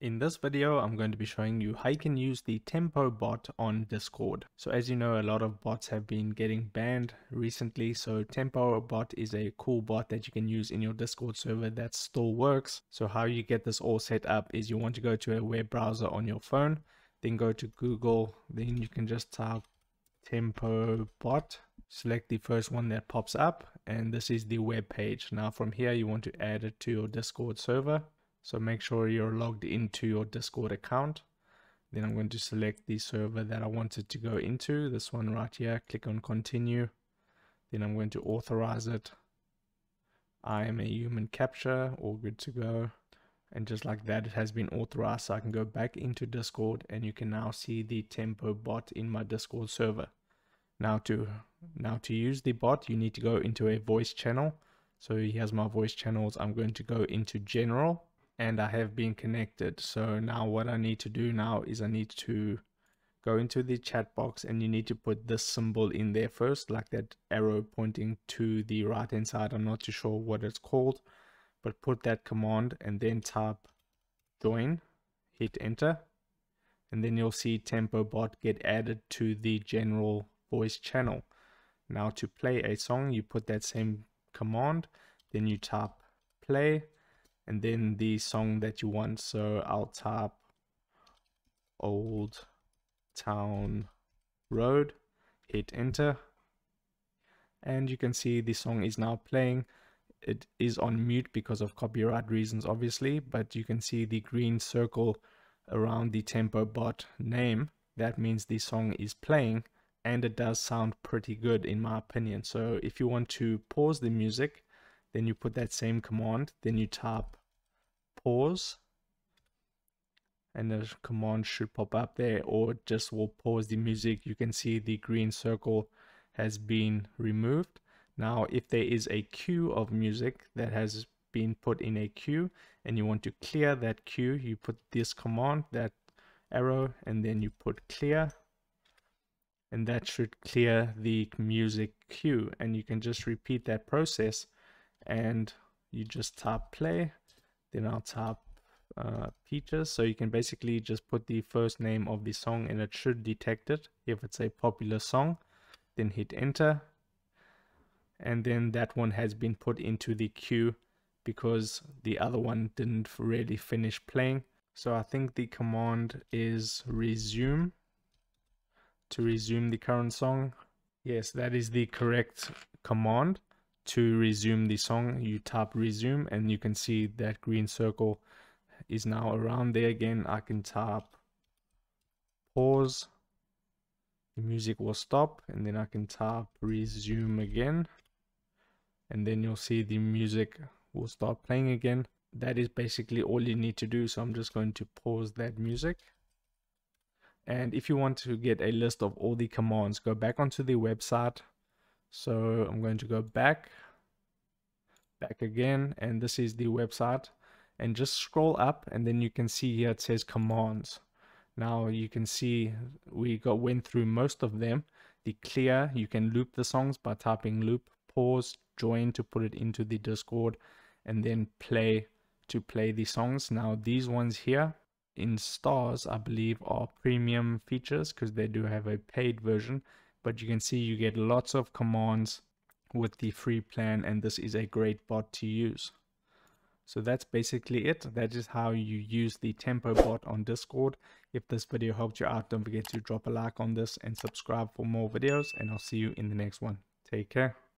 In this video, I'm going to be showing you how you can use the Tempo bot on Discord. So as you know, a lot of bots have been getting banned recently. So Tempo bot is a cool bot that you can use in your Discord server that still works. So how you get this all set up is you want to go to a web browser on your phone, then go to Google, then you can just type Tempo bot, select the first one that pops up, and this is the web page. Now from here, you want to add it to your Discord server. So make sure you're logged into your Discord account. Then I'm going to select the server that I wanted to go into, this one right here, click on continue. Then I'm going to authorize it. I am a human captcha, all good to go. And just like that, it has been authorized. So I can go back into Discord and you can now see the Tempo bot in my Discord server. Now to, now to use the bot, you need to go into a voice channel. So here's my voice channels. I'm going to go into general and I have been connected. So now what I need to do now is I need to go into the chat box and you need to put this symbol in there first, like that arrow pointing to the right hand side. I'm not too sure what it's called, but put that command and then type join, hit enter, and then you'll see Tempo bot get added to the general voice channel. Now to play a song, you put that same command, then you type play, and then the song that you want. So I'll tap Old Town Road, hit enter, and you can see the song is now playing. It is on mute because of copyright reasons, obviously, but you can see the green circle around the tempo bot name. That means the song is playing and it does sound pretty good in my opinion. So if you want to pause the music, then you put that same command, then you tap pause. And the command should pop up there or just will pause the music. You can see the green circle has been removed. Now if there is a queue of music that has been put in a queue and you want to clear that queue you put this command that arrow and then you put clear. And that should clear the music queue. And you can just repeat that process and you just tap play then I'll tap uh, features. So you can basically just put the first name of the song and it should detect it if it's a popular song. Then hit enter. And then that one has been put into the queue because the other one didn't really finish playing. So I think the command is resume to resume the current song. Yes, that is the correct command to resume the song you tap resume and you can see that green circle is now around there again. I can tap pause. The music will stop and then I can tap resume again. And then you'll see the music will start playing again. That is basically all you need to do. So I'm just going to pause that music. And if you want to get a list of all the commands go back onto the website so I'm going to go back, back again, and this is the website. And just scroll up and then you can see here it says commands. Now you can see we got went through most of them. The clear, you can loop the songs by typing loop, pause, join to put it into the Discord, and then play to play the songs. Now these ones here in stars, I believe are premium features because they do have a paid version but you can see you get lots of commands with the free plan and this is a great bot to use. So that's basically it. That is how you use the Tempo bot on Discord. If this video helped you out, don't forget to drop a like on this and subscribe for more videos and I'll see you in the next one. Take care.